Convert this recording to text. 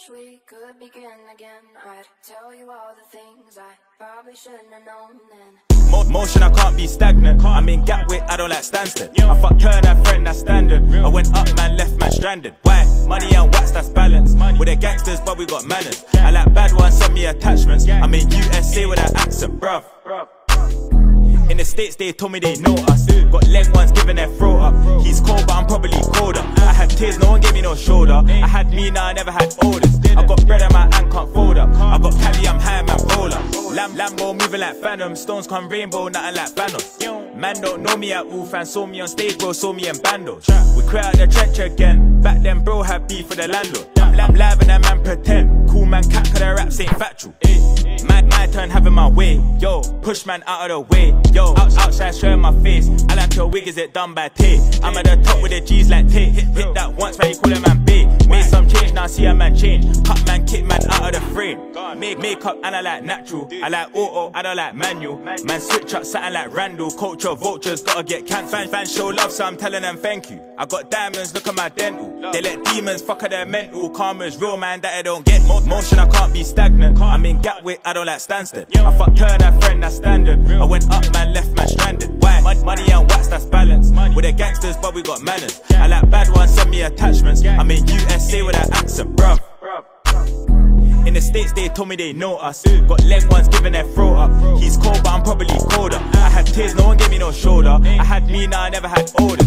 wish we could begin again. I'd tell you all the things I probably shouldn't have known then. Motion, I can't be stagnant. I'm in Gatwick, I don't like Stansted. I fucked her, that friend, that's standard. I went up, man, left, man, stranded. Why? Money and wax, that's balance. We're the gangsters, but we got manners. I like bad ones, send me attachments. I'm in USA with an accent, bruv. In the States, they told me they know us. Got leg ones giving their throat up. He's cold, but I'm probably colder. I had tears, no one no shoulder. I had me, now I never had orders. I got bread in my hand, can't fold up. I got Cali, I'm high, man, roller. Lam Lambo moving like Phantom. Stones come rainbow, nothing like Thanos. Man don't know me at all, fans saw me on stage, bro, saw me in bandos. We out the trench again. Back then, bro, had beef for the landlord. I'm live and that man pretend. Cool man, cat, cause the raps ain't factual. Turn having my way, yo. Push man out of the way, yo. Out, outside showing my face. I like your wig, is it done by Tay? I'm at the top with the G's like Tay. Hit, hit that once, man, you call him man. Made frame. Make makeup and I like natural. I like auto, I don't like manual. Man, switch up something like Randall. Culture vultures, gotta get cancelled. Fans, fans show love, so I'm telling them thank you. I got diamonds, look at my dental. They let demons fuck at their mental. Karma's real, man, that I don't get. Mo- Motion, I can't be stagnant. I'm in Gatwick, I don't like Stansted. I fucked her, that friend, that's standard. I went up, man, left, man, stranded. Why? Money and wax, that's balance. We're the gangsters, but we got manners. I like bad ones, send me attachments. I'm in USA with an accent, bruv. In the States, they told me they know us. Got leg ones giving their throat up. He's cold, but I'm probably colder. I had tears, no one gave me no shoulder. I had me, now I never had orders.